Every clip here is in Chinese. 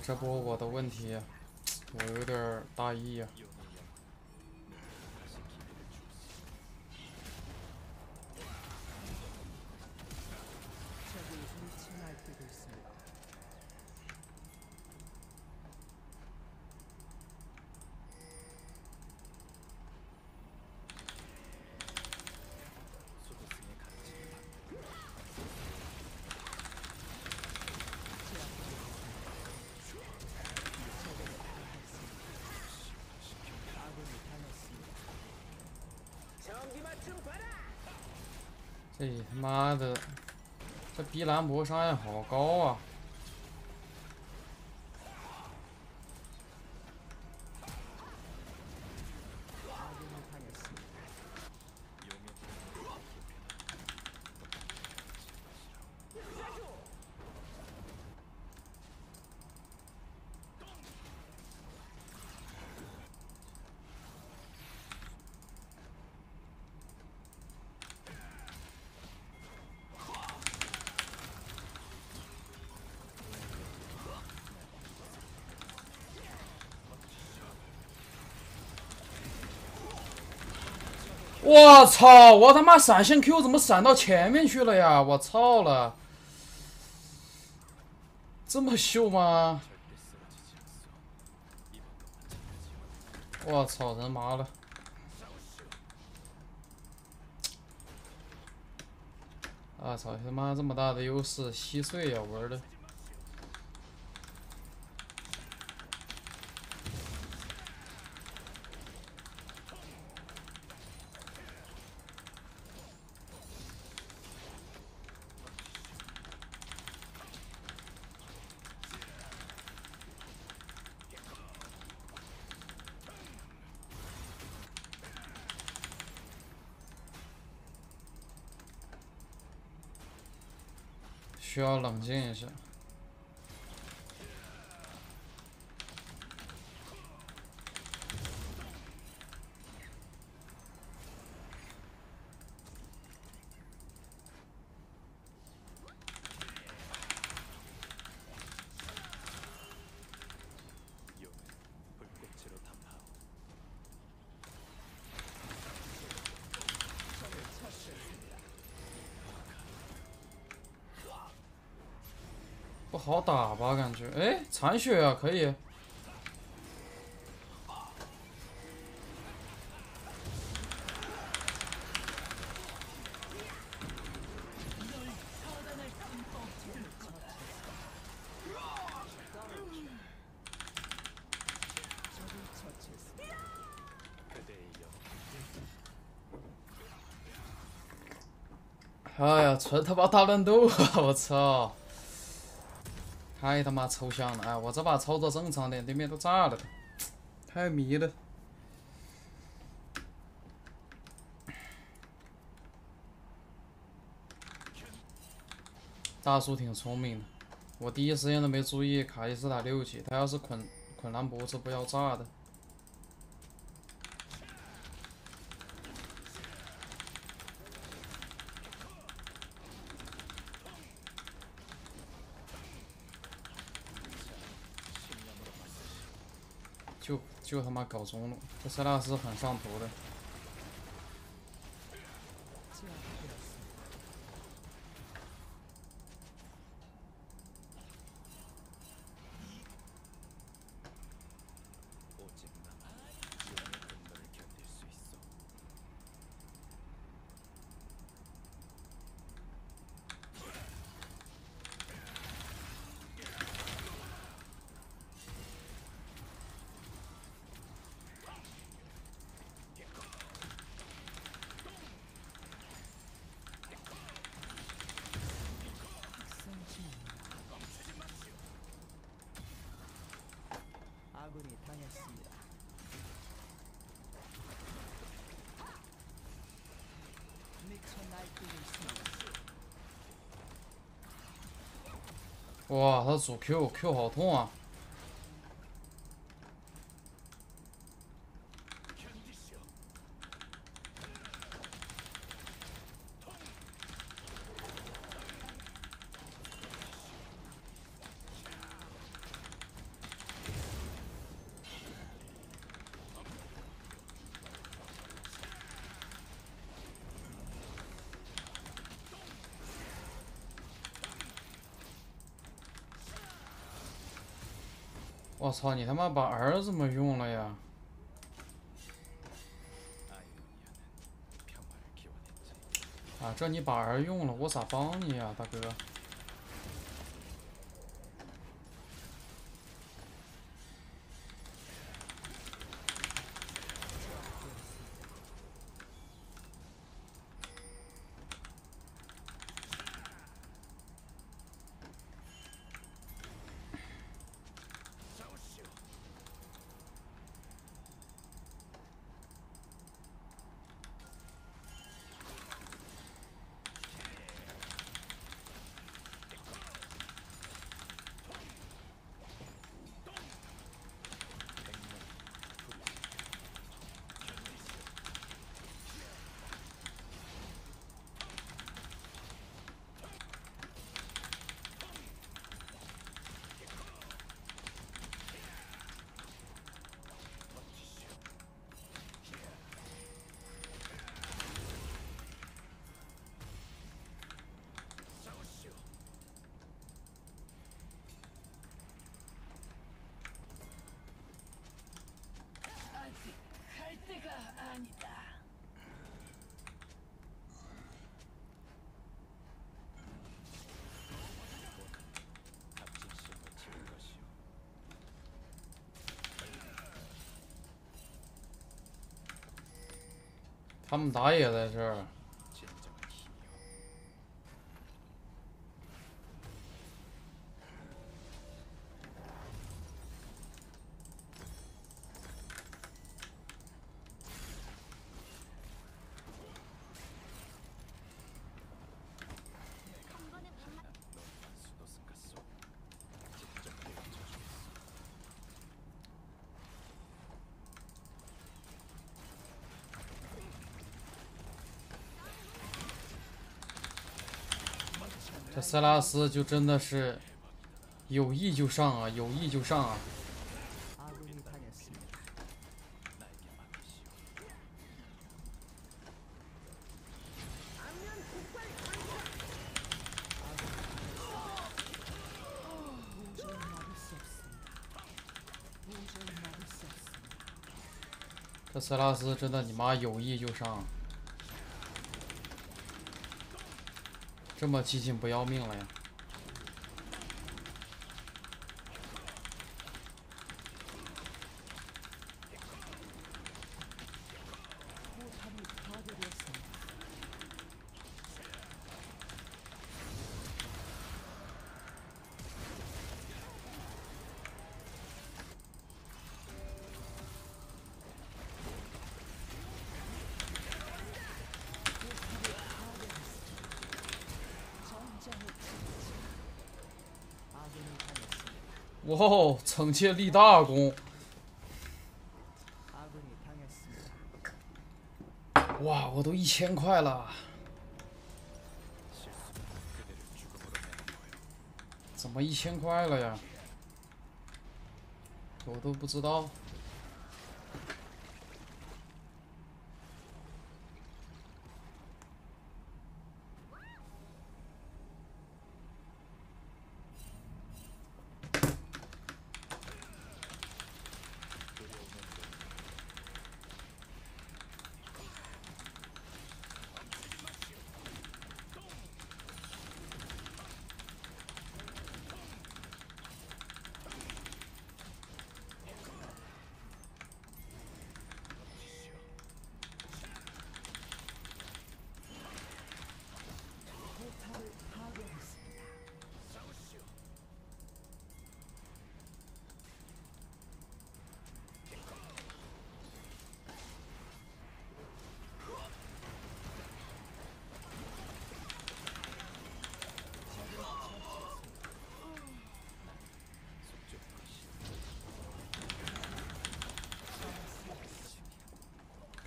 这波我的问题，我有点大意呀。这他妈的，这逼兰博伤害好高啊！我操！我他妈闪现 Q 怎么闪到前面去了呀？我操了！这么秀吗？我操！人麻了！啊操！他妈这么大的优势，稀碎呀玩的。需要冷静一下。不好打吧？感觉，哎，残血啊，可以。哎呀，纯他妈大乱斗啊！我操！太他妈抽象了！哎，我这把操作正常点，对面都炸了，太迷了。大叔挺聪明的，我第一时间都没注意卡莉斯塔六级，他要是捆捆兰博是不要炸的。就他妈搞中路，这塞拉斯很上头的。哇，他主 Q，Q 好痛啊！我操！你他妈把儿子们用了呀！啊，这你把儿用了，我咋帮你呀，大哥？他们打野在这儿。这塞拉斯就真的是有意就上啊，有意就上啊！这塞拉斯真的你妈有意就上。这么激进不要命了呀！哇哦，臣妾立大功！哇，我都一千块了，怎么一千块了呀？我都不知道。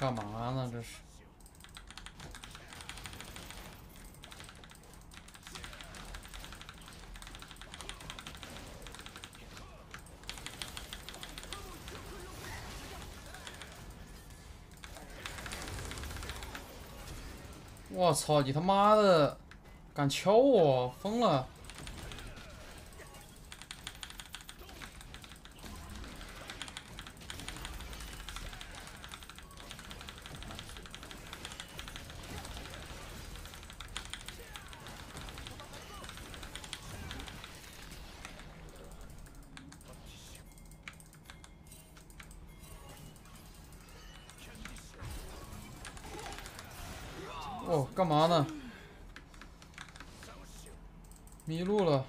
干嘛呢？这是！我操！你他妈的敢敲我，疯了！哦，干嘛呢？迷路了。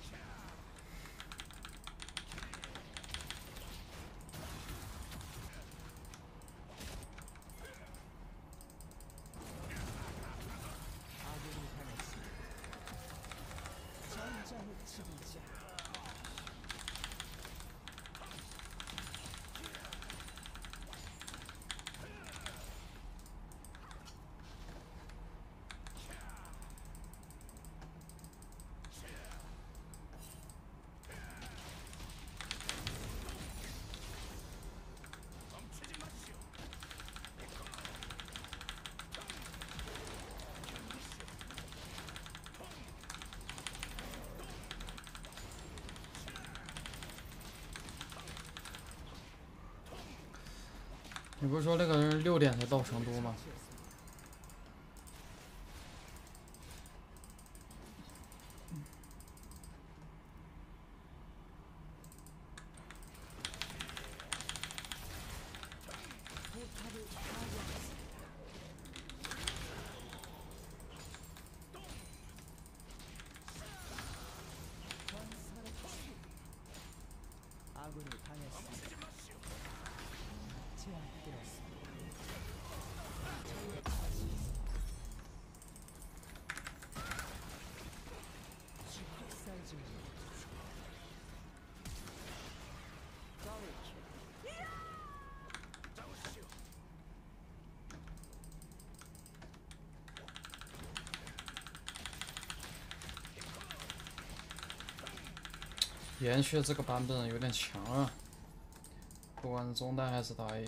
你不是说那个人六点才到成都吗？延续这个版本有点强啊，不管是中单还是打野。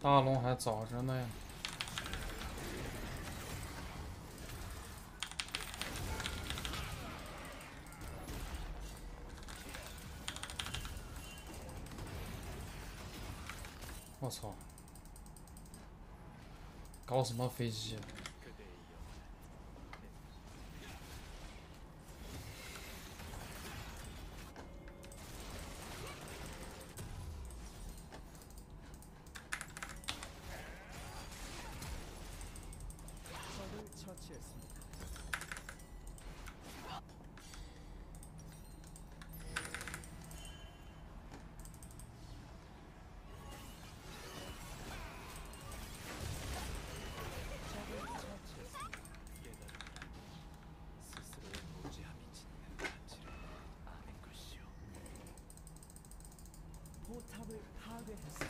大龙还早着呢呀！我操！搞什么飞机？dejes.